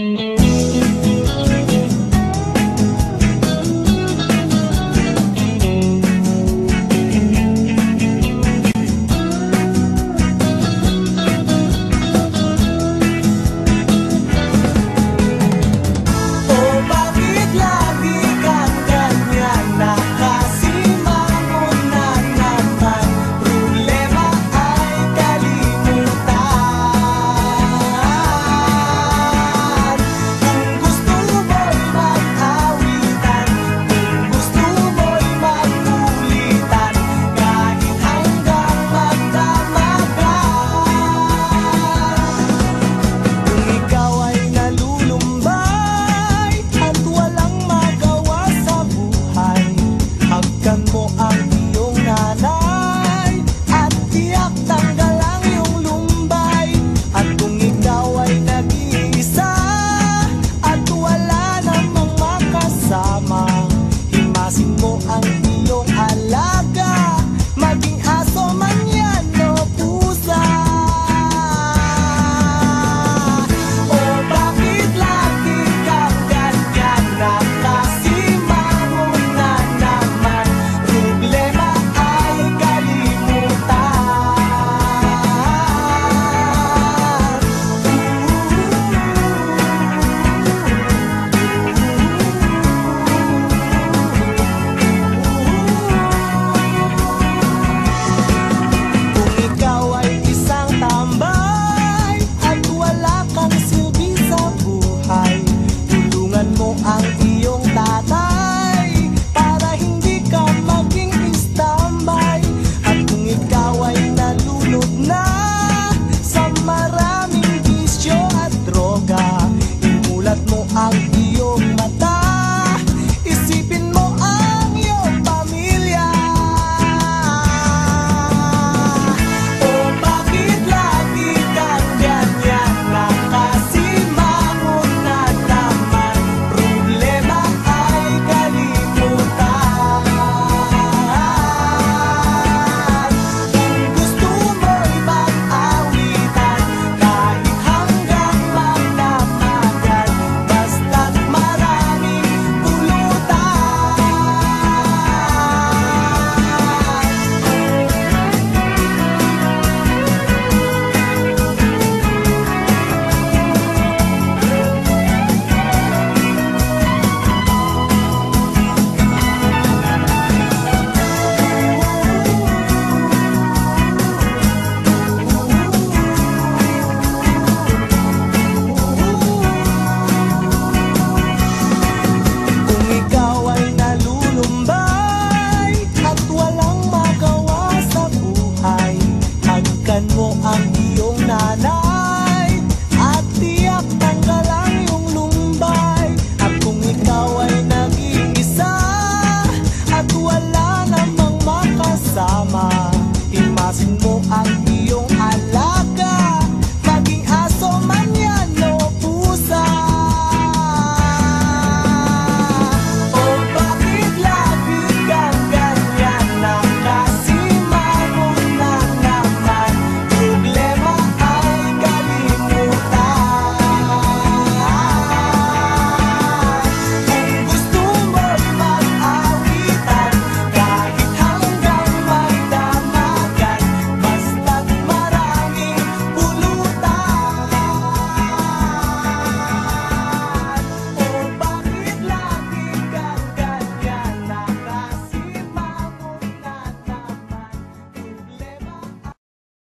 Mm-hmm.